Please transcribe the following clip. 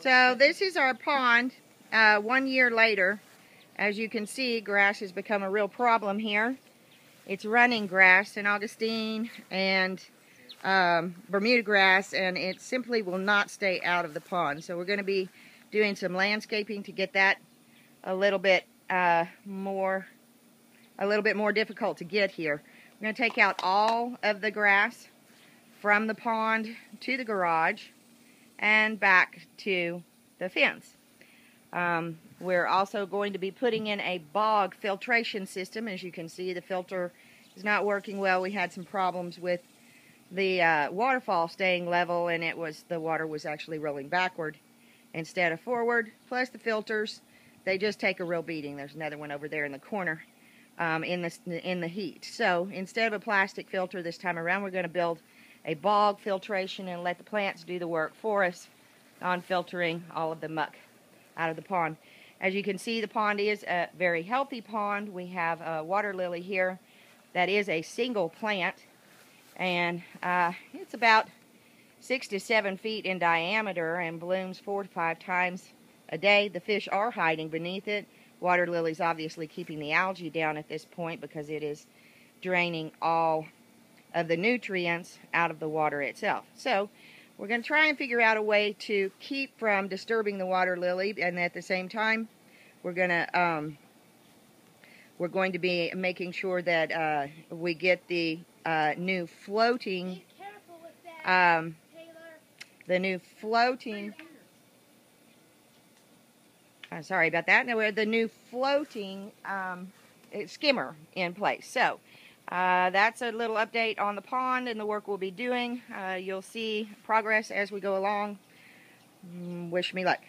So this is our pond. Uh, one year later, as you can see, grass has become a real problem here. It's running grass in Augustine and um, Bermuda grass, and it simply will not stay out of the pond. So we're going to be doing some landscaping to get that a little bit uh, more, a little bit more difficult to get here. We're going to take out all of the grass from the pond to the garage and back to the fence. Um, we're also going to be putting in a bog filtration system. As you can see, the filter is not working well. We had some problems with the uh, waterfall staying level, and it was the water was actually rolling backward instead of forward. Plus the filters, they just take a real beating. There's another one over there in the corner um, in the in the heat. So instead of a plastic filter this time around, we're going to build a bog filtration and let the plants do the work for us on filtering all of the muck out of the pond. As you can see, the pond is a very healthy pond. We have a water lily here that is a single plant, and uh, it's about six to seven feet in diameter and blooms four to five times a day. The fish are hiding beneath it. Water lily's obviously keeping the algae down at this point because it is draining all of the nutrients out of the water itself. So we're going to try and figure out a way to keep from disturbing the water lily and at the same time we're going to um, we're going to be making sure that uh, we get the uh, new floating um, the new floating uh, sorry about that. No, we're the new floating um, skimmer in place. So uh, that's a little update on the pond and the work we'll be doing. Uh, you'll see progress as we go along. Mm, wish me luck.